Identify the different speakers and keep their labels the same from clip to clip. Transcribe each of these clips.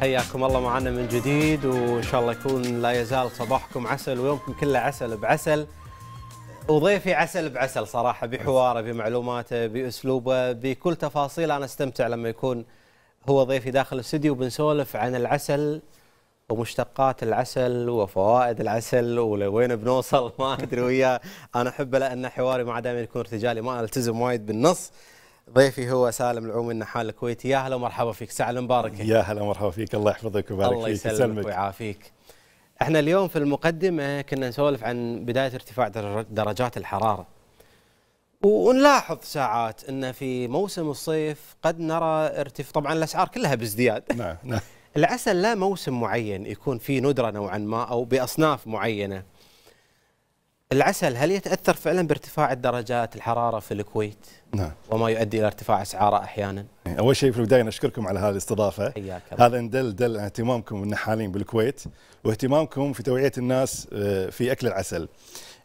Speaker 1: حياكم الله معنا من جديد وإن شاء الله يكون لا يزال صباحكم عسل ويومكم كله عسل بعسل. وضيفي عسل بعسل صراحة بحواره بمعلوماته بأسلوبه بكل تفاصيل. أنا استمتع لما يكون هو ضيفي داخل الاستديو بنسولف عن العسل ومشتقات العسل وفوائد العسل ولوين بنوصل ما أدري وياه. أنا احبه لأن حواري معه دائما يكون ارتجالي ما ألتزم وايد بالنص. ضيفي هو سالم العومي النحال الكويتي يا هلا ومرحبا فيك. ساعه المباركه
Speaker 2: يا هلا مرحبا فيك. الله يحفظك ويبارك
Speaker 1: الله
Speaker 2: فيك
Speaker 1: يسلمك ويعافيك. إحنا اليوم في المقدمة كنا نسولف عن بداية ارتفاع در- درجات الحرارة. ونلاحظ ساعات إن في موسم الصيف قد نرى ارتفاع طبعا الأسعار كلها بازدياد.
Speaker 2: نعم نعم.
Speaker 1: العسل لا موسم معين يكون فيه ندرة نوعا ما أو بأصناف معينة. العسل هل يتأثر فعلا بارتفاع درجات الحرارة في الكويت؟
Speaker 2: نعم.
Speaker 1: وما يؤدي إلى ارتفاع أسعاره أحيانا؟
Speaker 2: أول شيء في البداية نشكركم على هذه الاستضافة.
Speaker 1: حياك
Speaker 2: هذا ندل دل اهتمامكم بالنحالين بالكويت واهتمامكم في توعية الناس آه، في أكل العسل.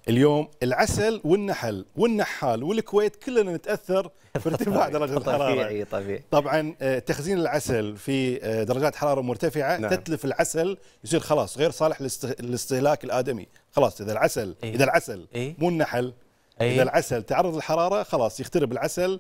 Speaker 2: اليوم العسل والنحل والنحال والكويت كلنا نتأثر في ارتفاع درجة الحرارة
Speaker 1: طبيعي طبيعي
Speaker 2: طبعا آه، تخزين العسل في آه، درجات حرارة مرتفعة
Speaker 1: نعم.
Speaker 2: تتلف العسل يصير خلاص غير صالح للاست- للاستهلاك الآدمي خلاص إذا العسل
Speaker 1: إيه.
Speaker 2: إذا العسل
Speaker 1: إيه.
Speaker 2: مو النحل
Speaker 1: إيه.
Speaker 2: إذا العسل تعرض للحرارة خلاص يخترب العسل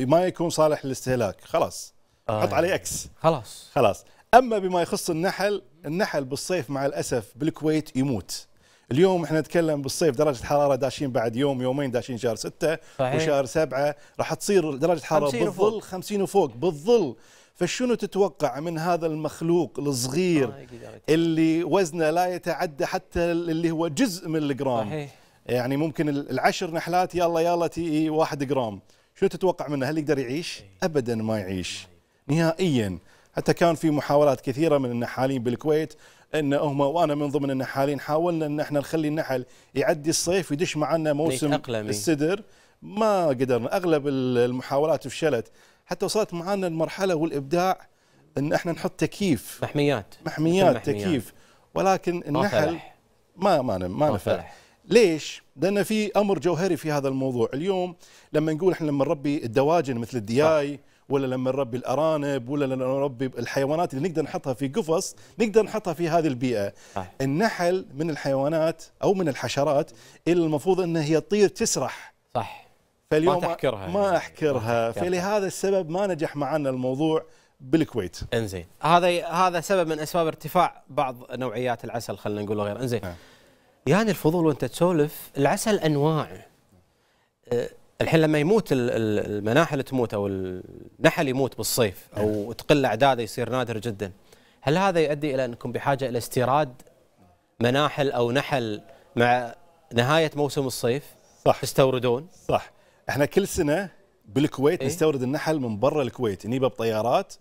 Speaker 2: ما يكون صالح للاستهلاك خلاص
Speaker 1: آه.
Speaker 2: حط عليه X
Speaker 1: خلاص
Speaker 2: خلاص أما بما يخص النحل النحل بالصيف مع الأسف بالكويت يموت اليوم إحنا نتكلم بالصيف درجة حرارة داشين بعد يوم يومين داشين شهر ستة
Speaker 1: صحيح.
Speaker 2: وشهر سبعة راح تصير درجة حرارة
Speaker 1: 50 وفوق.
Speaker 2: بالظل 50 وفوق بالظل. فشنو تتوقع من هذا المخلوق الصغير اللي وزنه لا يتعدى حتى اللي هو جزء من الجرام؟
Speaker 1: صحيح.
Speaker 2: يعني ممكن العشر نحلات يلا يلا تي واحد جرام. شو تتوقع منه؟ هل يقدر يعيش؟ ابدا ما يعيش. نهائيا. حتى كان في محاولات كثيرة من النحالين بالكويت أن هم وأنا من ضمن النحالين حاولنا أن إحنا نخلي النحل يعدي الصيف يدش معنا موسم
Speaker 1: يتأقلم.
Speaker 2: السدر. ما قدرنا. أغلب المحاولات فشلت. حتى وصلت معنا المرحلة والإبداع أن إحنا نحط تكييف.
Speaker 1: محميات.
Speaker 2: محميات
Speaker 1: محميات.
Speaker 2: تكييف. ولكن النحل ما ما ما نفع ليش؟ لأن في أمر جوهري في هذا الموضوع، اليوم لما نقول إحنا لما نربي الدواجن مثل الدياي ولا لما نربي الأرانب ولا لما نربي الحيوانات اللي نقدر نحطها في قفص نقدر نحطها في هذه البيئة.
Speaker 1: صح.
Speaker 2: النحل من الحيوانات أو من الحشرات اللي المفروض انها هي تطير تسرح
Speaker 1: صح
Speaker 2: فاليوم
Speaker 1: ما تحكرها
Speaker 2: ما
Speaker 1: يعني.
Speaker 2: احكرها
Speaker 1: ما تحكرها.
Speaker 2: فلهذا السبب ما نجح معنا الموضوع بالكويت.
Speaker 1: إنزين هذا هذا سبب من أسباب ارتفاع بعض نوعيات العسل خلينا نقول غير إنزين
Speaker 2: نعم.
Speaker 1: يعني الفضول وأنت تسولف العسل أنواع أه، الحين لما يموت ال- ال- المناحل تموت أو النحل يموت بالصيف أو تقل أعداده يصير نادر جدا هل هذا يؤدي إلى أنكم بحاجة إلى استيراد مناحل أو نحل مع نهاية موسم الصيف
Speaker 2: صح
Speaker 1: تستوردون
Speaker 2: صح إحنا كل سنة بالكويت
Speaker 1: إيه؟
Speaker 2: نستورد النحل من برا الكويت نجيبه بطيارات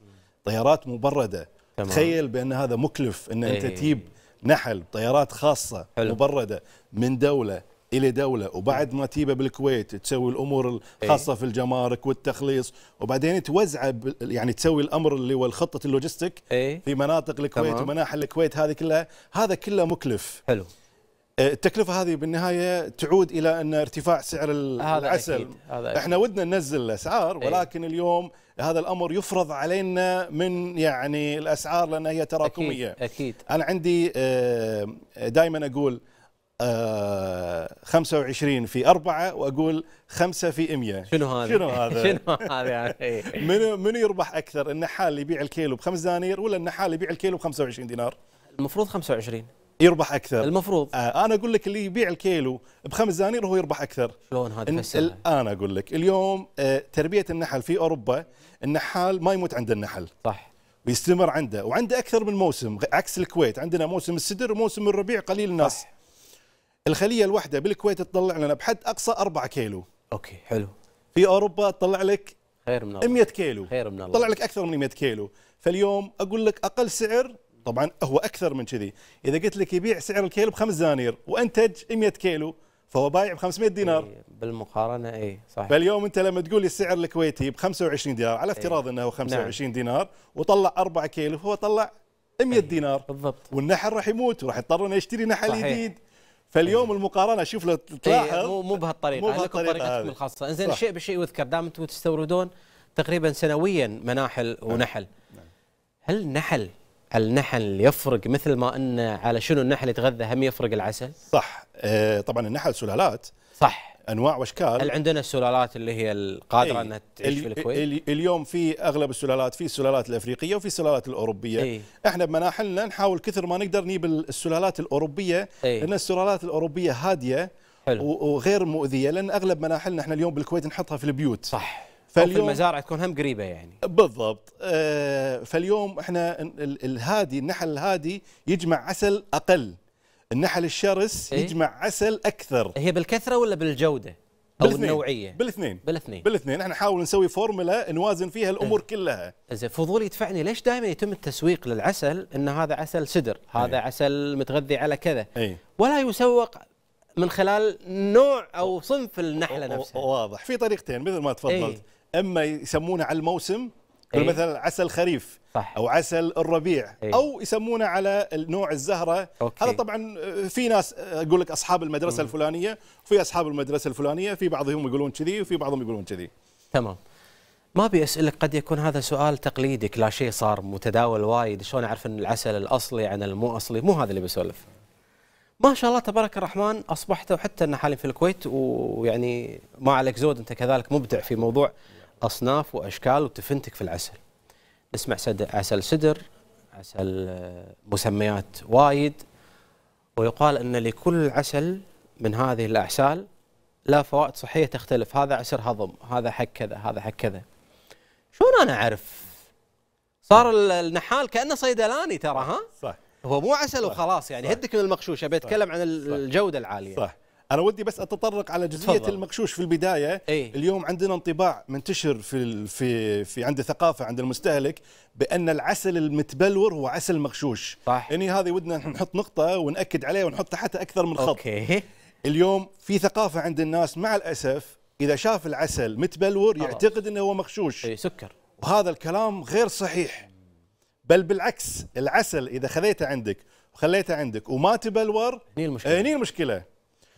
Speaker 2: طيارات مبردة
Speaker 1: تمام.
Speaker 2: تخيل بأن هذا مكلف إن أنت
Speaker 1: إيه.
Speaker 2: تجيب نحل بطيارات خاصة
Speaker 1: حلو.
Speaker 2: مبردة من دولة إلى دولة وبعد ما تجيبه بالكويت تسوي الأمور الخاصه في الجمارك والتخليص وبعدين توزعه يعني تسوي الأمر اللي هو الخطة ال logistic
Speaker 1: اي
Speaker 2: في مناطق الكويت
Speaker 1: تمام.
Speaker 2: ومناحل الكويت هذه كلها هذا كله مكلف
Speaker 1: حلو
Speaker 2: التكلفة هذه بالنهاية تعود إلى أن ارتفاع سعر ال-
Speaker 1: هذا
Speaker 2: العسل
Speaker 1: أكيد. هذا أكيد.
Speaker 2: إحنا ودنا ننزل الأسعار
Speaker 1: إيه.
Speaker 2: ولكن اليوم هذا الأمر يفرض علينا من يعني الأسعار لأن هي تراكمية
Speaker 1: أكيد أكيد
Speaker 2: أنا عندي دائما أقول آه، 25 في أربعة وأقول خمسة في 100
Speaker 1: شنو هذا؟
Speaker 2: شنو هذا؟
Speaker 1: شنو هذا يعني؟
Speaker 2: منو منو يربح أكثر النحال اللي يبيع الكيلو بخمس دنانير ولا النحال يبيع الكيلو ب 25 دينار؟
Speaker 1: المفروض 25
Speaker 2: يربح أكثر
Speaker 1: المفروض
Speaker 2: آه، أنا أقول لك اللي يبيع الكيلو بخمس دنانير هو يربح أكثر
Speaker 1: شلون هذا؟
Speaker 2: الان أقول لك اليوم آه، تربية النحل في أوروبا النحال ما يموت عند النحل
Speaker 1: صح
Speaker 2: ويستمر عنده وعنده أكثر من موسم عكس الكويت عندنا موسم السدر وموسم الربيع قليل الناس
Speaker 1: صح.
Speaker 2: الخلية الواحدة بالكويت تطلع لنا بحد أقصى 4 كيلو.
Speaker 1: okay حلو.
Speaker 2: في أوروبا تطلع لك
Speaker 1: خير من الله.
Speaker 2: 100 كيلو.
Speaker 1: خير من الله.
Speaker 2: طلع لك أكثر من 100 كيلو. فاليوم أقول لك أقل سعر طبعا هو أكثر من كذي. إذا قلت لك يبيع سعر الكيلو بخمس دنانير وأنتج 100 كيلو فهو بايع ب 500 دينار.
Speaker 1: إيه، بالمقارنة اي صح
Speaker 2: فاليوم أنت لما تقول لي السعر الكويتي ب 25 دينار على افتراض إنه هو 25 دينار وطلع 4 كيلو فهو طلع 100 دينار.
Speaker 1: بالضبط.
Speaker 2: والنحل راح يموت وراح يضطر انه يشتري نحل
Speaker 1: صحيح.
Speaker 2: جديد. فاليوم المقارنة شوف لو
Speaker 1: إيه،
Speaker 2: تلاحظ
Speaker 1: مو مو
Speaker 2: بهالطريقة
Speaker 1: مو
Speaker 2: هذه.
Speaker 1: الخاصه
Speaker 2: إنزين.
Speaker 1: الشيء بالشيء يذكر دام أنتم تستوردون تقريبا سنويا مناحل ونحل. هل النحل النحل يفرق مثل ما إن على شنو النحل يتغذى هم يفرق العسل؟
Speaker 2: صح. آه طبعا النحل سلالات.
Speaker 1: صح.
Speaker 2: أنواع وأشكال
Speaker 1: هل عندنا السلالات اللي هي
Speaker 2: القادرة.
Speaker 1: إنها تعيش في
Speaker 2: ال-
Speaker 1: الكويت
Speaker 2: ال- اليوم في أغلب السلالات في السلالات الأفريقية وفي السلالات الأوروبية
Speaker 1: إيه.
Speaker 2: إحنا بمناحلنا نحاول كثر ما نقدر نجيب السلالات الأوروبية
Speaker 1: إيه.
Speaker 2: لأن السلالات الأوروبية هادية
Speaker 1: حلو.
Speaker 2: وغير مؤذية لأن أغلب مناحلنا إحنا اليوم بالكويت نحطها في البيوت
Speaker 1: صح فاليوم
Speaker 2: فاليوم-
Speaker 1: المزارع تكون هم قريبة يعني
Speaker 2: بالضبط آه، فاليوم إحنا ال- ال- الهادي النحل الهادي يجمع عسل أقل النحل الشرس
Speaker 1: إيه؟
Speaker 2: يجمع عسل أكثر.
Speaker 1: هي بالكثرة ولا بالجودة؟ أو
Speaker 2: بالاثنين.
Speaker 1: النوعيه
Speaker 2: بالاثنين.
Speaker 1: بالاثنين.
Speaker 2: بالاثنين. إحنا نحاول نسوي فورمولا نوازن فيها الأمور كلها.
Speaker 1: زين فضولي يدفعني ليش دائما يتم التسويق للعسل إن هذا عسل سدر هذا
Speaker 2: إيه.
Speaker 1: عسل متغذي على كذا؟
Speaker 2: اي
Speaker 1: ولا يسوق من خلال نوع أو صنف النحلة نفسها؟
Speaker 2: واضح. في طريقتين مثل ما تفضلت.
Speaker 1: إيه.
Speaker 2: أما يسمونه على الموسم
Speaker 1: إيه.
Speaker 2: مثلا عسل خريف
Speaker 1: صح.
Speaker 2: أو عسل الربيع
Speaker 1: إيه.
Speaker 2: أو يسمونه على نوع الزهرة
Speaker 1: أوكي.
Speaker 2: هذا طبعا في ناس أقول لك أصحاب المدرسة الفلانية وفي أصحاب المدرسة الفلانية في بعضهم يقولون كذي وفي بعضهم يقولون كذي
Speaker 1: تمام ما أبي أسألك قد يكون هذا سؤال تقليدي لا شيء صار متداول وايد شلون أعرف إن العسل الأصلي عن المو أصلي مو هذا اللي بسولف ما شاء الله تبارك الرحمن اصبحتوا حتى إن حاليا في الكويت ويعني ما عليك زود أنت كذلك مبدع في موضوع أصناف وأشكال وتفنتك في العسل. نسمع سد عسل سدر عسل آه، مسميات وايد. ويقال إن لكل عسل من هذه الأعسال لا فوائد صحية تختلف. هذا عسر هضم هذا حق كذا هذا حق كذا. شلون أنا أعرف؟ صار ال- النحال كأنه صيدلاني ترى ها؟
Speaker 2: صح.
Speaker 1: هو مو عسل وخلاص يعني
Speaker 2: صح.
Speaker 1: هدك من المغشوش ابي اتكلم عن ال- الجودة العالية.
Speaker 2: صح. أنا ودي بس أتطرق على جزئية
Speaker 1: تفضل.
Speaker 2: المغشوش في البداية.
Speaker 1: إيه.
Speaker 2: اليوم عندنا انطباع منتشر في ال- في في عند ثقافه عند المستهلك بأن العسل المتبلور هو عسل مغشوش
Speaker 1: صح.
Speaker 2: يعني هذه ودنا نحط نقطة ونأكد عليها ونحط تحتها أكثر من خط.
Speaker 1: okay.
Speaker 2: اليوم في ثقافة عند الناس مع الأسف إذا شاف العسل متبلور. يعتقد إنه هو مغشوش
Speaker 1: إي سكر.
Speaker 2: وهذا الكلام غير صحيح. بل بالعكس العسل إذا خذيته عندك وخليته عندك وما تبلور
Speaker 1: هني المشكلة.
Speaker 2: هني المشكلة.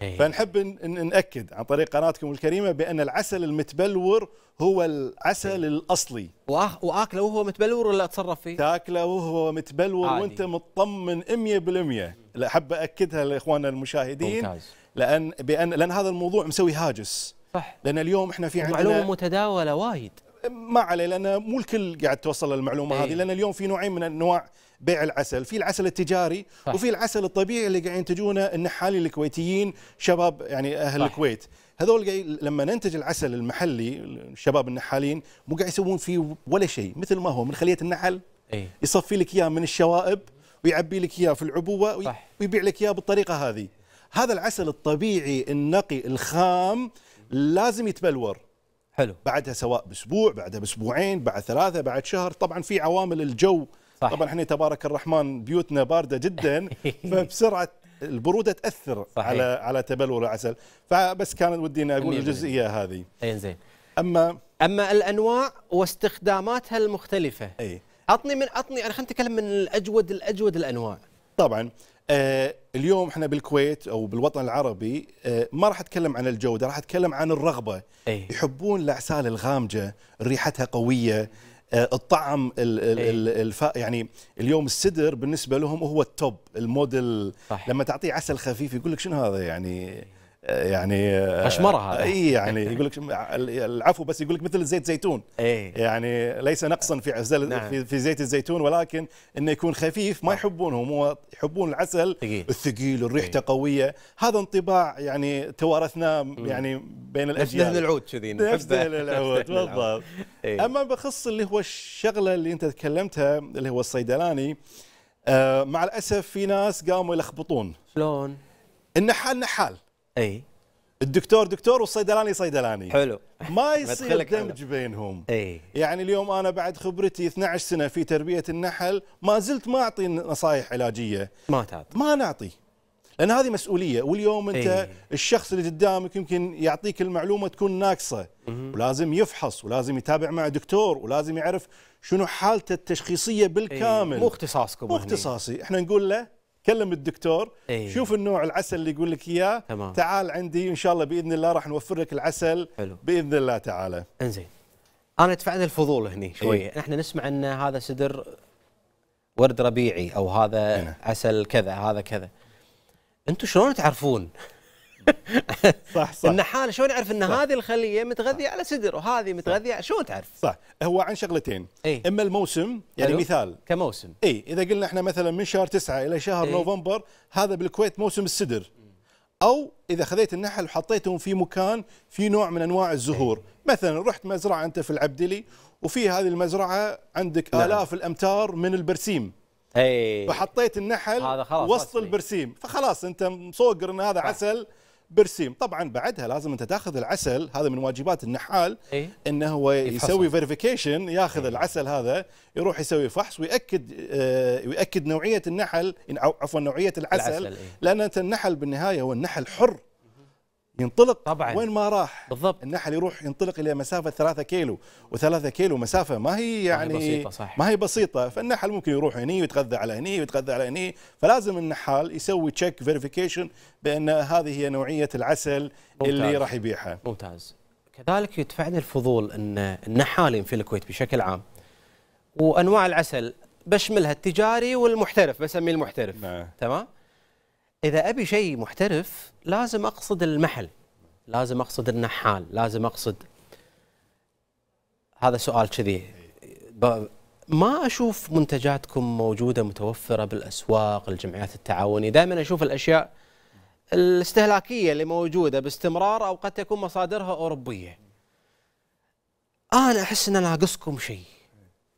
Speaker 1: إيه.
Speaker 2: فنحب نأكد عن طريق قناتكم الكريمة بأن العسل المتبلور هو العسل الأصلي
Speaker 1: وآخ- وآكله وهو متبلور ولا أتصرف فيه؟
Speaker 2: تاكله وهو متبلور
Speaker 1: عادي.
Speaker 2: وأنت مطمن 100% لا أحب اكدها لإخواننا المشاهدين
Speaker 1: ممتاز.
Speaker 2: لأن بان لأن هذا الموضوع مسوي هاجس
Speaker 1: صح
Speaker 2: لأن اليوم إحنا في
Speaker 1: معلومه
Speaker 2: عندنا
Speaker 1: متداولة وايد
Speaker 2: ما عليه لأن مو الكل قاعد توصل المعلومه
Speaker 1: إيه.
Speaker 2: هذه لأن اليوم في نوعين من أنواع بيع العسل في العسل التجاري
Speaker 1: صح.
Speaker 2: وفي العسل الطبيعي اللي قاعد ينتجونه النحالين الكويتيين شباب يعني أهل
Speaker 1: صح.
Speaker 2: الكويت. هذول قاعد لما ننتج العسل المحلي الشباب النحالين مو قاعد يسوون فيه ولا شيء مثل ما هو من خلية النحل.
Speaker 1: اي
Speaker 2: يصفي لك إياه من الشوائب ويعبي لك إياه في العبوة
Speaker 1: صح.
Speaker 2: ويبيع لك إياه بالطريقة هذه. هذا العسل الطبيعي النقي الخام لازم يتبلور.
Speaker 1: حلو.
Speaker 2: بعدها سواء بأسبوع بعدها بأسبوعين بعد ثلاثة بعد شهر. طبعا في عوامل الجو
Speaker 1: صح.
Speaker 2: طبعا إحنا تبارك الرحمن بيوتنا باردة جدا فبسرعة البرودة تأثر
Speaker 1: صحيح.
Speaker 2: على على تبلور العسل. فبس كانت ودي
Speaker 1: إني أقول.
Speaker 2: الجزئيه هذه.
Speaker 1: اي زين.
Speaker 2: أما
Speaker 1: أما الأنواع واستخداماتها المختلفة.
Speaker 2: اي
Speaker 1: عطني من عطني أنا خلينا نتكلم من الأجود الأجود الأنواع.
Speaker 2: طبعا آه اليوم إحنا بالكويت أو بالوطن العربي آه ما راح أتكلم عن الجودة راح أتكلم عن الرغبة.
Speaker 1: اي
Speaker 2: يحبون الأعسال الغامجة ريحتها قوية الطعم ال ال
Speaker 1: إيه.
Speaker 2: ال الف يعني اليوم السدر بالنسبة لهم هو ال top ال model
Speaker 1: صح.
Speaker 2: لما تعطيه عسل خفيف يقول لك شنو هذا يعني آه، يعني آه،
Speaker 1: قشمرة هذا.
Speaker 2: إي يعني يقول لك العفو بس يقول لك مثل زيت زيتون
Speaker 1: إي
Speaker 2: يعني ليس نقصا في عسل
Speaker 1: نعم.
Speaker 2: في, في زيت الزيتون ولكن إنه يكون خفيف ما يحبونهم هو يحبون العسل
Speaker 1: ثقيل.
Speaker 2: الثقيل وريحته قوية هذا انطباع يعني توارثناه يعني بين
Speaker 1: نفس
Speaker 2: الأجيال
Speaker 1: دهن العود كذي
Speaker 2: نفس العود
Speaker 1: نفس.
Speaker 2: بالضبط. أما بخص اللي هو الشغلة اللي أنت تكلمتها اللي هو الصيدلاني آه مع الأسف في ناس قاموا يلخبطون
Speaker 1: شلون؟
Speaker 2: النحال نحال
Speaker 1: إي.
Speaker 2: الدكتور دكتور والصيدلاني صيدلاني.
Speaker 1: حلو.
Speaker 2: ما يصير. دمج بينهم.
Speaker 1: إي.
Speaker 2: يعني اليوم أنا بعد خبرتي 12 سنة في تربية النحل ما زلت ما أعطي نصائح علاجية.
Speaker 1: ما تعطي.
Speaker 2: ما نعطي. لأن هذه مسؤولية. واليوم أنت
Speaker 1: إيه.
Speaker 2: الشخص اللي قدامك يمكن يعطيك المعلومة تكون ناقصة. ولازم يفحص ولازم يتابع مع دكتور ولازم يعرف شنو حالته التشخيصية بالكامل.
Speaker 1: مو اختصاصكم
Speaker 2: مو. اختصاصي. إحنا نقول له كلم الدكتور
Speaker 1: إيه.
Speaker 2: شوف النوع العسل اللي يقول لك إياه
Speaker 1: تمام.
Speaker 2: تعال عندي إن شاء الله بإذن الله راح نوفر لك العسل
Speaker 1: حلو.
Speaker 2: بإذن الله تعالى
Speaker 1: إنزين أنا دفعني الفضول هني شوية
Speaker 2: إيه.
Speaker 1: إحنا نسمع إن هذا سدر ورد ربيعي أو هذا
Speaker 2: نعم.
Speaker 1: عسل كذا هذا كذا أنتم شلون تعرفون
Speaker 2: صح صح.
Speaker 1: النحال شلون يعرف
Speaker 2: إن.
Speaker 1: هذه الخلية متغذية على صدر وهذه متغذية شلون تعرف؟
Speaker 2: صح. هو عن شغلتين.
Speaker 1: إيه.
Speaker 2: إما الموسم يعني
Speaker 1: حلو.
Speaker 2: مثال.
Speaker 1: كموسم.
Speaker 2: اي إذا قلنا إحنا مثلا من شهر تسعة إلى شهر
Speaker 1: إيه.
Speaker 2: نوفمبر هذا بالكويت موسم السدر. أو إذا خذيت النحل وحطيتهم في مكان في نوع من أنواع الزهور. مثلا رحت مزرعة أنت في العبدلي وفي هذه المزرعة عندك
Speaker 1: نعم.
Speaker 2: آلاف الأمتار من البرسيم.
Speaker 1: اي
Speaker 2: فحطيت النحل
Speaker 1: هذا خلاص
Speaker 2: وسط
Speaker 1: رسمي.
Speaker 2: البرسيم. فخلاص أنت مسوقر إن هذا عسل برسيم طبعا بعدها لازم أنت تأخذ العسل هذا من واجبات النحال
Speaker 1: إيه.
Speaker 2: إنه هو. يسوي verification ياخذ العسل هذا يروح يسوي فحص ويأكد آه، وياكد نوعية النحل عفوا نوعية العسل,
Speaker 1: العسل، إيه.
Speaker 2: لأن أنت النحل بالنهاية هو النحل حر ينطلق
Speaker 1: طبعاً.
Speaker 2: وين ما راح
Speaker 1: بالضبط.
Speaker 2: النحل يروح ينطلق إلى مسافة 3 كيلو و3 كيلو مسافة ما هي يعني
Speaker 1: بسيطة، صح.
Speaker 2: ما هي بسيطة فالنحل ممكن يروح هني ويتغذى على هني ويتغذى على هني فلازم النحال يسوي check verification بأن هذه هي نوعية العسل اللي
Speaker 1: ممتاز.
Speaker 2: راح يبيعها
Speaker 1: ممتاز كذلك يدفعني الفضول أن النحالين في الكويت بشكل عام وأنواع العسل بشملها التجاري والمحترف بسميه المحترف
Speaker 2: نعم.
Speaker 1: تمام إذا أبي شيء محترف لازم أقصد المحل لازم أقصد النحال لازم أقصد هذا سؤال كذي. ما أشوف منتجاتكم موجودة متوفرة بالأسواق الجمعيات التعاونية. دائما أشوف الأشياء الاستهلاكية اللي موجودة باستمرار أو قد تكون مصادرها أوروبية. أنا أحس إن ناقصكم شيء.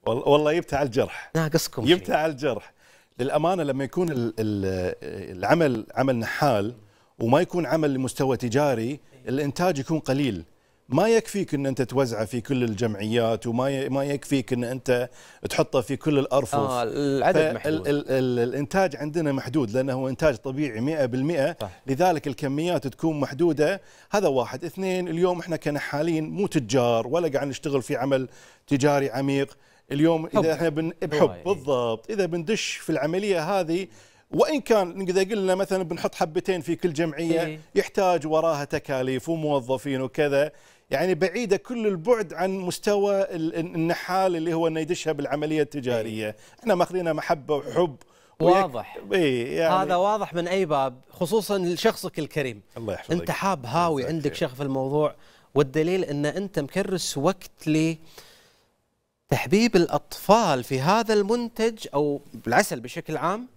Speaker 2: وال- والله على الجرح
Speaker 1: ناقصكم شيء.
Speaker 2: على الجرح للأمانة لما يكون ال- ال- العمل عمل نحال وما يكون عمل لمستوى تجاري الإنتاج يكون قليل. ما يكفيك إن أنت توزعه في كل الجمعيات وما ما يكفيك إن أنت تحطه في كل الأرفف.
Speaker 1: آه العدد محدود.
Speaker 2: ال ال الإنتاج عندنا محدود لأنه هو إنتاج طبيعي 100%
Speaker 1: صح.
Speaker 2: لذلك الكميات تكون محدودة. هذا واحد. اثنين اليوم إحنا كنحالين مو تجار ولا قاعد نشتغل في عمل تجاري عميق. اليوم
Speaker 1: حب.
Speaker 2: اذا إحنا بن بحب. بالضبط إذا بندش في العملية هذه وإن كان اذا قلنا مثلا بنحط حبتين في كل جمعية
Speaker 1: إيه.
Speaker 2: يحتاج وراها تكاليف وموظفين وكذا يعني بعيدة كل البعد عن مستوى ال- النحال اللي هو إنه يدشها بالعملية التجارية إحنا ماخذينها محبة وحب
Speaker 1: واضح.
Speaker 2: اي يعني
Speaker 1: هذا واضح من أي باب خصوصا لشخصك الكريم
Speaker 2: الله يحفظك
Speaker 1: أنت حاب هاوي عندك. شغف الموضوع والدليل إن أنت مكرس وقت لتحبيب الأطفال في هذا المنتج أو بالعسل بشكل عام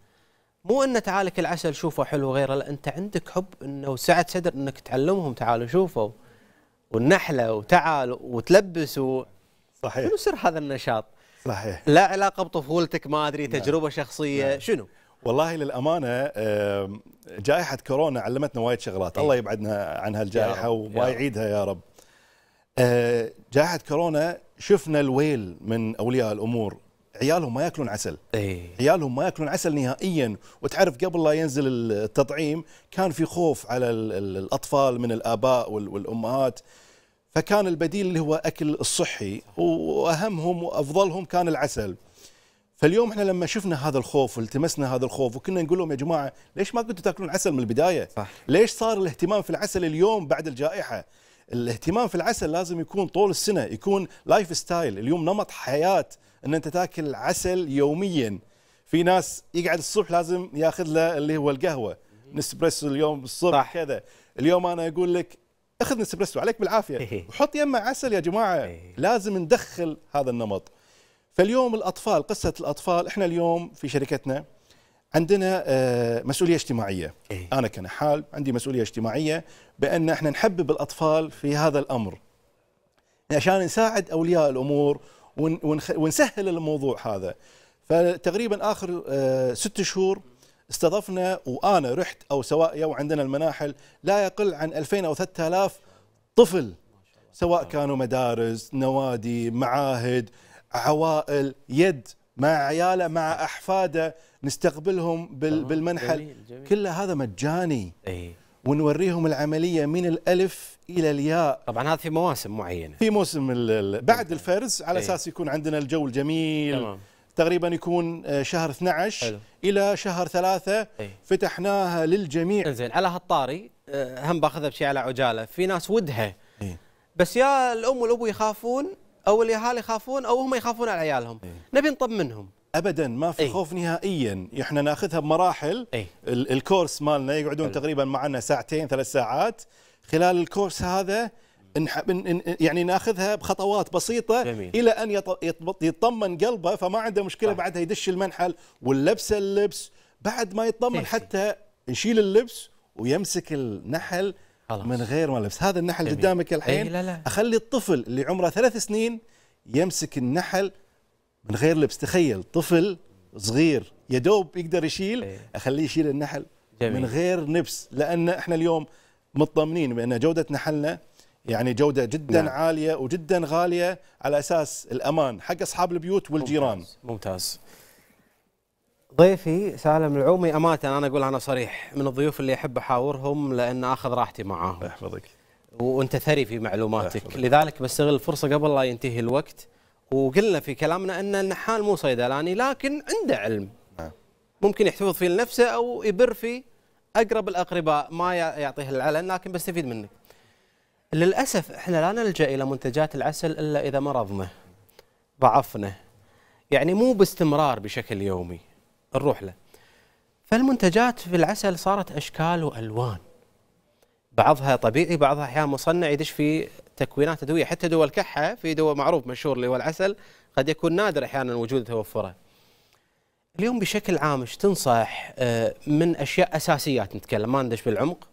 Speaker 1: مو ان تعالك العسل شوفه حلو غيره لا أنت عندك حب إنه وسعة صدر إنك تعلمهم تعالوا شوفوا والنحله وتعالوا وتلبسوا
Speaker 2: صحيح
Speaker 1: شنو سر هذا النشاط؟
Speaker 2: صحيح
Speaker 1: لا علاقة بطفولتك ما أدري تجربة شخصية شنو؟
Speaker 2: والله للأمانة جائحة كورونا علمتنا وايد شغلات
Speaker 1: إيه.
Speaker 2: الله يبعدنا عن
Speaker 1: هالجائحة
Speaker 2: وما. يعيدها يا رب جائحة كورونا شفنا الويل من أولياء الأمور عيالهم ما يأكلون عسل
Speaker 1: اي
Speaker 2: عيالهم ما يأكلون عسل نهائيا وتعرف قبل لا ينزل التطعيم كان في خوف على ال- ال- الأطفال من الآباء وال- والأمهات فكان البديل اللي هو أكل الصحي وأهمهم وأفضلهم كان العسل فاليوم إحنا لما شفنا هذا الخوف والتمسنا هذا الخوف وكنا نقول لهم يا جماعة ليش ما كنتوا تأكلون عسل من البداية؟
Speaker 1: صح.
Speaker 2: ليش صار الاهتمام في العسل اليوم بعد الجائحة؟ الاهتمام في العسل لازم يكون طول السنة يكون lifestyle اليوم نمط حياة إن أنت تاكل عسل يوميا. في ناس يقعد الصبح لازم ياخذ له اللي هو القهوة. نسبريسو اليوم الصبح. كذا. اليوم أنا أقول لك اخذ نسبريسو عليك بالعافية.
Speaker 1: إيه.
Speaker 2: وحط يمه عسل يا جماعة.
Speaker 1: إيه.
Speaker 2: لازم ندخل هذا النمط. فاليوم الأطفال قصة الأطفال إحنا اليوم في شركتنا عندنا آه، مسؤولية اجتماعية.
Speaker 1: إيه.
Speaker 2: أنا كنحال عندي مسؤولية اجتماعية بأن إحنا نحبب الأطفال في هذا الأمر. عشان نساعد أولياء الأمور ونسهل الموضوع هذا. فتقريبا آخر آه، ست شهور استضفنا وأنا رحت أو سواء يو عندنا المناحل لا يقل عن 2000 أو 3000 طفل. سواء كانوا مدارس نوادي معاهد عوائل يد مع عياله مع أحفاده. نستقبلهم بال. بالمنحل
Speaker 1: جميل، جميل.
Speaker 2: كل هذا مجاني
Speaker 1: اي
Speaker 2: ونوريهم العملية من الألف إلى الياء
Speaker 1: طبعا هذا في مواسم معينة
Speaker 2: في موسم بعد الفرز على
Speaker 1: إيه.
Speaker 2: أساس يكون عندنا الجو الجميل
Speaker 1: تمام
Speaker 2: تقريبا يكون آه، شهر 12
Speaker 1: حلو.
Speaker 2: إلى شهر ثلاثة
Speaker 1: إيه.
Speaker 2: فتحناها للجميع
Speaker 1: إنزين على هالطاري آه، هم باخذها بشيء على عجالة في ناس ودها
Speaker 2: إيه.
Speaker 1: بس يا الأم والأبو يخافون أو الأهالي يخافون أو هم يخافون على عيالهم
Speaker 2: إيه.
Speaker 1: نبي نطمنهم
Speaker 2: ابدا ما في
Speaker 1: أي.
Speaker 2: خوف نهائيا إحنا ناخذها بمراحل
Speaker 1: أي.
Speaker 2: ال- الكورس مالنا يقعدون
Speaker 1: حلو.
Speaker 2: تقريبا معنا ساعتين ثلاث ساعات خلال الكورس هذا نح- بن- ن- يعني ناخذها بخطوات بسيطة
Speaker 1: جميل.
Speaker 2: إلى أن يطمن قلبه فما عنده مشكلة
Speaker 1: صح.
Speaker 2: بعدها يدش المنحل واللبسه اللبس بعد ما يطمن. حتى يشيل اللبس ويمسك النحل
Speaker 1: خلاص.
Speaker 2: من غير ما لبس هذا النحل
Speaker 1: جميل.
Speaker 2: قدامك الحين
Speaker 1: لا لا.
Speaker 2: أخلي الطفل اللي عمره ثلاث سنين يمسك النحل من غير لبس تخيل طفل صغير يدوب يقدر يشيل
Speaker 1: إيه.
Speaker 2: أخليه يشيل النحل
Speaker 1: جميل.
Speaker 2: من غير لبس لأن إحنا اليوم مطمنين بأن جودة نحلنا يعني جودة جدا
Speaker 1: نعم.
Speaker 2: عالية وجدا غالية على أساس الأمان حق أصحاب البيوت والجيران
Speaker 1: ممتاز, ممتاز. ضيفي سالم العومي أمانة أنا أقول أنا صريح من الضيوف اللي أحب أحاورهم لأن أخذ راحتي معاهم
Speaker 2: الله يحفظك
Speaker 1: وأنت ثري في معلوماتك. لذلك بستغل الفرصة قبل لا ينتهي الوقت وقلنا في كلامنا أن النحال مو صيدلاني لكن عنده علم.
Speaker 2: نعم.
Speaker 1: ممكن يحتفظ فيه لنفسه أو يبر فيه أقرب الأقرباء ما يعطيه العلن لكن بستفيد منك. للأسف إحنا لا نلجأ إلى منتجات العسل إلا إذا مرضنا ضعفنا. يعني مو باستمرار بشكل يومي نروح له. فالمنتجات في العسل صارت أشكال وألوان. بعضها طبيعي بعضها أحيانا مصنع يدش في تكوينات ادويه حتى دواء الكحه في دواء معروف مشهور اللي هو العسل قد يكون نادر أحيانا وجود توفره. اليوم بشكل عام إيش تنصح آه، من أشياء أساسيات نتكلم؟ ما ندش بالعمق.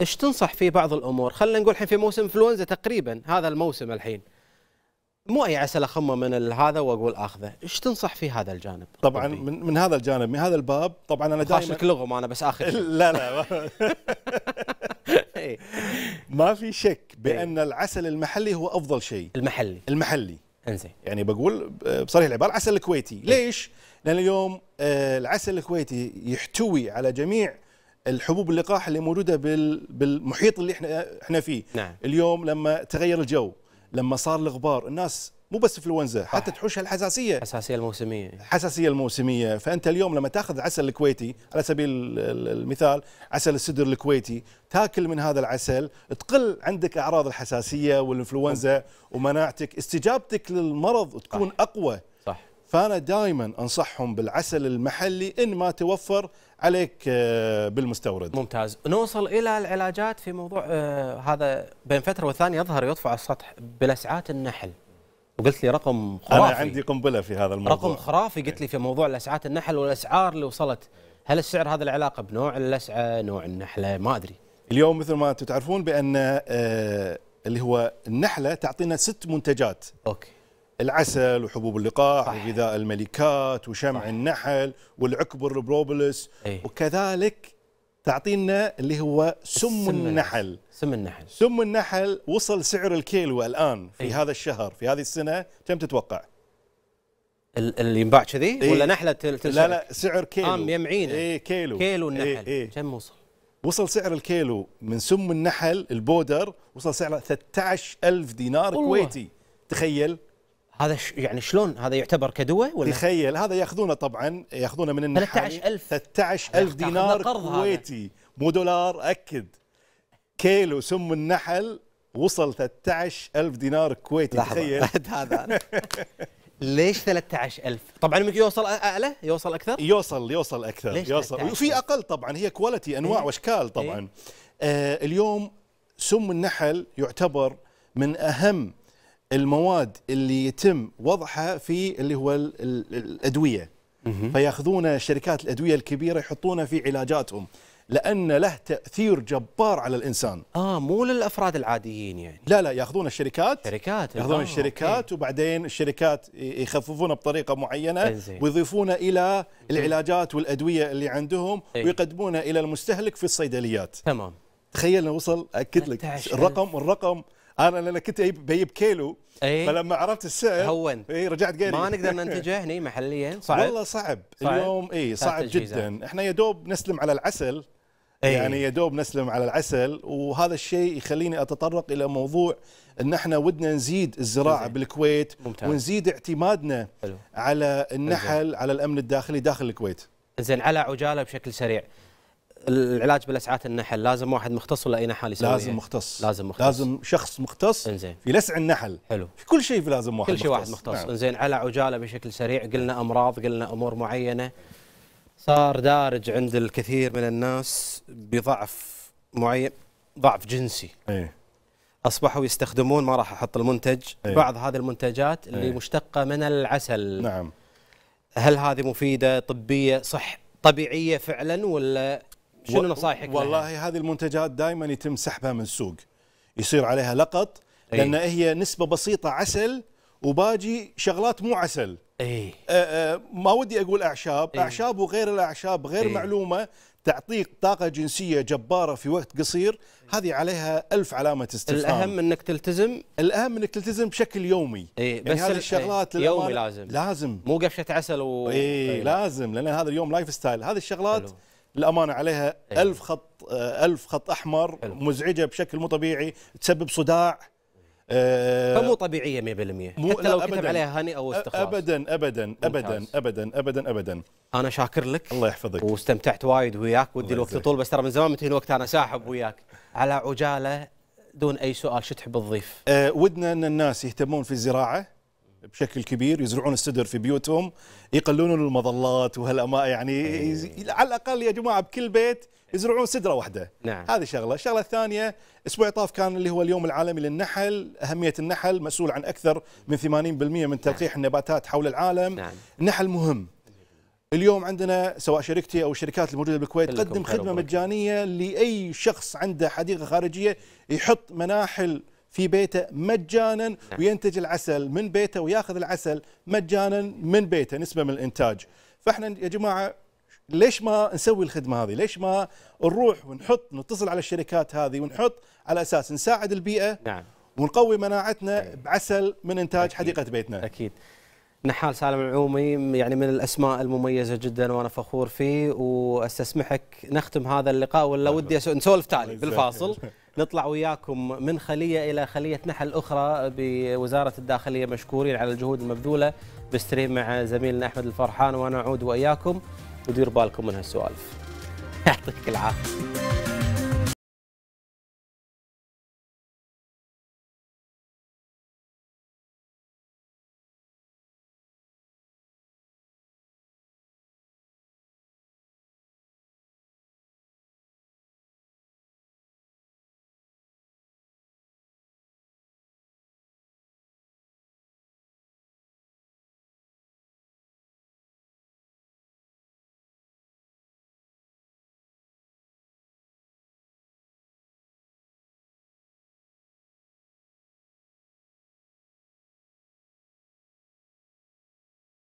Speaker 1: إيش تنصح في بعض الأمور؟ خلينا نقول الحين في موسم إنفلونزا تقريبا هذا الموسم الحين. مو أي عسل أخمه من هذا وأقول آخذه. إيش تنصح في هذا الجانب؟
Speaker 2: طبعا؟ من, من هذا الجانب من هذا الباب طبعا
Speaker 1: أنا
Speaker 2: دائما
Speaker 1: لك لغم أنا بس شيء.
Speaker 2: لا لا ما-
Speaker 1: إيه.
Speaker 2: في شك بأن العسل المحلي هو أفضل شيء.
Speaker 1: المحلي.
Speaker 2: المحلي.
Speaker 1: إنزين.
Speaker 2: يعني بقول بصريح العبارة العسل الكويتي. ليش؟ لأن اليوم آه، العسل الكويتي يحتوي على جميع الحبوب اللقاح اللي موجودة بال- بالمحيط اللي إحنا إحنا فيه.
Speaker 1: نعم.
Speaker 2: اليوم لما تغير الجو لما صار الغبار الناس مو بس انفلونزا حتى
Speaker 1: صح.
Speaker 2: تحوشها الحساسية.
Speaker 1: الحساسية الموسمية.
Speaker 2: الحساسية الموسمية. فأنت اليوم لما تأخذ العسل الكويتي على سبيل ال- ال- المثال عسل السدر الكويتي تاكل من هذا العسل تقل عندك أعراض الحساسية والإنفلونزا ومناعتك استجابتك للمرض تكون.
Speaker 1: أقوى.
Speaker 2: فأنا دائما أنصحهم بالعسل المحلي إن ما توفر عليك آه، بالمستورد.
Speaker 1: ممتاز. نوصل إلى العلاجات في موضوع آه هذا بين فترة والثانية يظهر يطفو على السطح بلسعات النحل. وقلت لي رقم خرافي.
Speaker 2: أنا عندي قنبلة في هذا الموضوع.
Speaker 1: رقم خرافي. قلت لي في موضوع لسعات النحل والأسعار اللي وصلت. هل السعر هذا العلاقه بنوع اللسعة نوع النحلة؟ ما أدري.
Speaker 2: اليوم مثل ما أنتم تعرفون بأن آه، اللي هو النحلة تعطينا ست منتجات.
Speaker 1: okay.
Speaker 2: العسل وحبوب اللقاح
Speaker 1: صح.
Speaker 2: وغذاء الملكات وشمع
Speaker 1: صح.
Speaker 2: النحل والعكبر البروبوليس
Speaker 1: إيه.
Speaker 2: وكذلك تعطينا اللي هو سم النحل
Speaker 1: سم النحل
Speaker 2: سم النحل وصل سعر الكيلو الآن في
Speaker 1: إيه.
Speaker 2: هذا الشهر في هذه السنة كم تتوقع؟
Speaker 1: ال- اللي ينباع كذي
Speaker 2: إيه.
Speaker 1: ولا نحلة تل- تلسع
Speaker 2: لا لا سعر كيلو
Speaker 1: آه، ميمعينه.
Speaker 2: إيه كيلو
Speaker 1: كيلو النحل
Speaker 2: إيه إيه.
Speaker 1: كم وصل
Speaker 2: وصل سعر الكيلو من سم النحل البودر وصل سعره 13000 دينار
Speaker 1: والله.
Speaker 2: كويتي تخيل
Speaker 1: هذا ش يعني شلون هذا يعتبر كدوة ولا؟
Speaker 2: تخيل هذا ياخذونه طبعا ياخذونه من النحل
Speaker 1: 13,000.
Speaker 2: 13000
Speaker 1: تاخذ
Speaker 2: دينار. كويتي. مو دولار أكد. كيلو سم النحل وصل 13000 دينار كويتي تخيل.
Speaker 1: هذا. ليش 13000 طبعا يمكن يوصل أعلى؟ يوصل أكثر؟
Speaker 2: يوصل يوصل أكثر
Speaker 1: ليش
Speaker 2: يوصل.
Speaker 1: 13,000
Speaker 2: وفي أقل طبعا هي quality أنواع
Speaker 1: إيه.
Speaker 2: وأشكال طبعا. آه اليوم سم النحل يعتبر من أهم المواد اللي يتم وضعها في اللي هو ال- ال- الأدوية فياخذون شركات الأدوية الكبيرة يحطونه في علاجاتهم لأن له تأثير جبار على الإنسان
Speaker 1: آه مو للأفراد العاديين يعني
Speaker 2: لا لا ياخذون الشركات
Speaker 1: شركات
Speaker 2: ياخذون
Speaker 1: آه،
Speaker 2: الشركات
Speaker 1: okay.
Speaker 2: وبعدين الشركات يخففونه بطريقة
Speaker 1: معينة.
Speaker 2: ويضيفونه إلى العلاجات والأدوية اللي عندهم
Speaker 1: إي.
Speaker 2: ويقدمونه إلى المستهلك في الصيدليات
Speaker 1: تمام
Speaker 2: تخيل وصل أكد لك
Speaker 1: 13,000.
Speaker 2: الرقم الرقم أنا لأن كنت أجيب- بجيب كيلو
Speaker 1: اي
Speaker 2: فلما عرفت السعر
Speaker 1: هونت.
Speaker 2: اي رجعت قاري
Speaker 1: ما نقدر ننتجه هني محليا صعب
Speaker 2: والله صعب,
Speaker 1: صعب.
Speaker 2: اليوم اي صعب. جدا إحنا يا دوب نسلم على العسل
Speaker 1: إي.
Speaker 2: يعني يا دوب نسلم على العسل وهذا الشيء يخليني أتطرق إلى موضوع إن إحنا ودنا نزيد الزراعة
Speaker 1: زين.
Speaker 2: بالكويت
Speaker 1: ممتاز.
Speaker 2: ونزيد اعتمادنا
Speaker 1: حلو
Speaker 2: على النحل على الأمن الداخلي داخل الكويت
Speaker 1: زين على عجالة بشكل سريع العلاج بلسعات النحل لازم واحد مختص ولا أي نحال يسويها؟
Speaker 2: لازم مختص.
Speaker 1: لازم مختص.
Speaker 2: لازم شخص مختص
Speaker 1: إنزين.
Speaker 2: في لسع النحل.
Speaker 1: حلو.
Speaker 2: في كل شيء في لازم واحد
Speaker 1: كل شيء واحد مختص.
Speaker 2: نعم.
Speaker 1: إنزين على عجالة بشكل سريع. قلنا أمراض قلنا أمور معينة. صار دارج عند الكثير من الناس بضعف معين ضعف جنسي.
Speaker 2: إيه.
Speaker 1: أصبحوا يستخدمون ما راح أحط المنتج
Speaker 2: إيه.
Speaker 1: بعض هذه المنتجات اللي
Speaker 2: إيه.
Speaker 1: مشتقة من العسل.
Speaker 2: نعم.
Speaker 1: هل هذه مفيدة طبية صح طبيعية فعلا ولا شنو نصائحك؟
Speaker 2: والله هذه المنتجات دائما يتم سحبها من السوق يصير عليها لغط
Speaker 1: أي.
Speaker 2: لأن هي نسبة بسيطة عسل وباجي شغلات مو عسل
Speaker 1: إي
Speaker 2: آه، آه، ما ودي أقول أعشاب
Speaker 1: إيه.
Speaker 2: أعشاب وغير الأعشاب غير
Speaker 1: إيه.
Speaker 2: معلومة تعطيك طاقة جنسية جبارة في وقت قصير هذه عليها ألف علامة استفهام
Speaker 1: الأهم إنك تلتزم
Speaker 2: الأهم إنك تلتزم بشكل يومي
Speaker 1: إيه،
Speaker 2: يعني
Speaker 1: بس
Speaker 2: هذه
Speaker 1: ال-
Speaker 2: الشغلات
Speaker 1: إيه، يومي لازم.
Speaker 2: لازم
Speaker 1: مو قفشة عسل و
Speaker 2: إي
Speaker 1: إيه.
Speaker 2: لازم لأن هذا اليوم lifestyle هذه الشغلات
Speaker 1: حلو.
Speaker 2: الأمانة عليها
Speaker 1: إيه.
Speaker 2: ألف خط آه، ألف خط أحمر
Speaker 1: حلو.
Speaker 2: مزعجة بشكل مو طبيعي تسبب صداع آه،
Speaker 1: فمو طبيعية 100%
Speaker 2: مو-
Speaker 1: حتى لو كتب
Speaker 2: أبداً.
Speaker 1: عليها هني أو استخلاص
Speaker 2: ابدا ابدا ابدا. ابدا ابدا ابدا
Speaker 1: أنا شاكر لك
Speaker 2: الله يحفظك
Speaker 1: واستمتعت وايد وياك ودي الوقت. يطول بس ترى من زمان منتهي الوقت أنا ساحب وياك على عجالة دون أي سؤال شو تحب تضيف؟
Speaker 2: آه، ودنا أن الناس يهتمون في الزراعة بشكل كبير يزرعون السدر في بيوتهم يقللون المظلات وهالأما يعني على الأقل يا جماعة بكل بيت يزرعون سدرة واحدة
Speaker 1: نعم.
Speaker 2: هذه شغلة الشغلة الثانية أسبوع طاف كان اللي هو اليوم العالمي للنحل أهمية النحل مسؤول عن أكثر من 80% من تلقيح النباتات حول العالم
Speaker 1: نعم.
Speaker 2: النحل مهم اليوم عندنا سواء شركتي أو الشركات الموجودة بالكويت تقدم
Speaker 1: خدمة.
Speaker 2: مجانية لأي شخص عنده حديقة خارجية يحط مناحل في بيته مجانا وينتج العسل من بيته وياخذ العسل مجانا من بيته نسبة من الإنتاج. فإحنا يا جماعة ليش ما نسوي الخدمة هذه؟ ليش ما نروح ونحط نتصل على الشركات هذه ونحط على أساس نساعد البيئة
Speaker 1: نعم.
Speaker 2: ونقوي مناعتنا بعسل من إنتاج حديقة بيتنا.
Speaker 1: أكيد. نحال سالم العومي يعني من الأسماء المميزة جدا وأنا فخور فيه وأستسمحك نختم هذا اللقاء ولا ودي نسولف تالي. بالفاصل. نطلع وياكم من خلية إلى خلية نحل أخرى بوزارة الداخلية مشكورين على الجهود المبذولة بستريم مع زميلنا أحمد الفرحان وأنا أعود وإياكم. ودير بالكم من هالسوالف. يعطيك العافية.